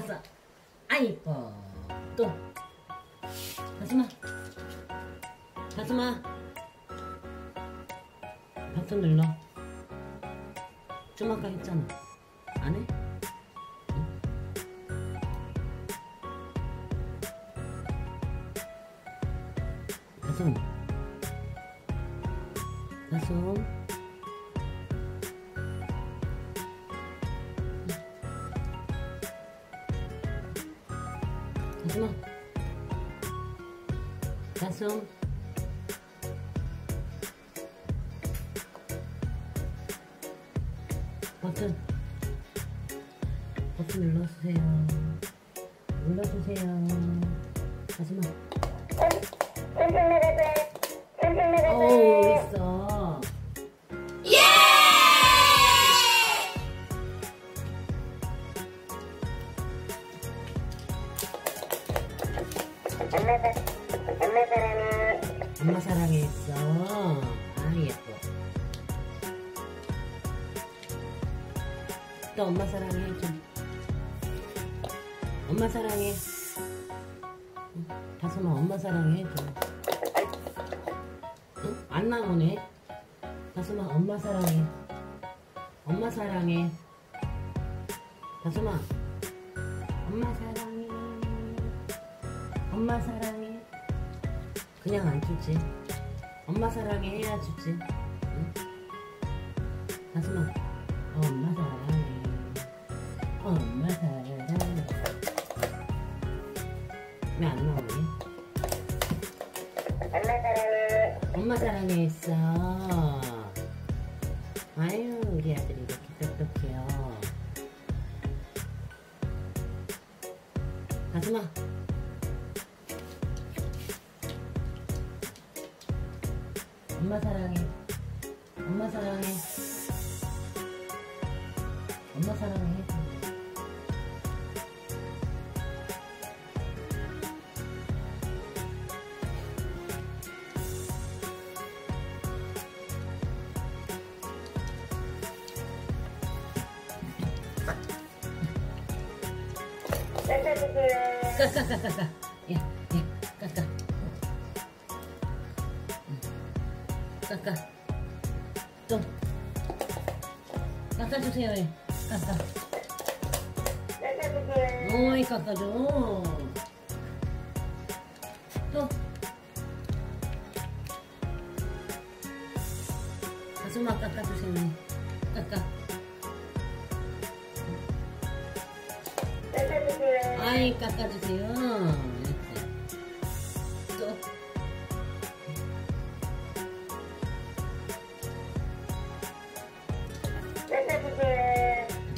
아싸. 아, 이뻐. 또. 가슴아. 가슴아. 버튼 눌러. 좀 아까 했잖아. 안 해? 가슴. 가슴. 가슴아. 가슴. 버튼. 버튼 눌러주세요. 눌러주세요. 가슴아. 엄마 사랑해 있어. 아, 예뻐. 또 엄마 사랑해 해줘. 엄마 사랑해. 응, 다솜아, 엄마 사랑해 해줘. 응? 안 나오네. 다솜아, 엄마 사랑해. 엄마 사랑해. 다솜아, 엄마 사랑해. 엄마 사랑해. 그냥 안 주지. 엄마 사랑해 해야 주지. 응? 다솜아, 엄마 사랑해. 엄마 사랑해. 왜 안 나오니? 엄마 사랑해 했어. 아유, 우리 아들이 이렇게 똑똑해요. 가슴아. 엄마 사랑해. 엄마 사랑해. 엄마 사랑해. 까까까까까. 야, 까까. 또. 깎아주세요. 예. 까까. 어이, 깎아줘. 또. 가슴아 깎아주세요. 예. 까까. 아이, 깎아주세요.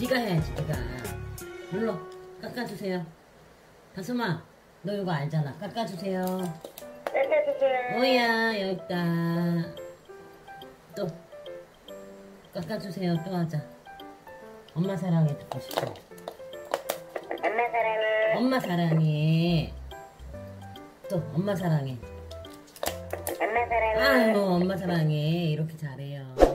네가 해야지, 네가. 눌러. 깎아주세요. 가슴아, 너 이거 알잖아. 깎아주세요. 뭐야, 여기 있다. 또. 깎아주세요. 또 하자. 엄마 사랑해 듣고 싶어. 엄마 사랑해. 또 엄마 사랑해. 아유 엄마 사랑해. 이렇게 잘해요.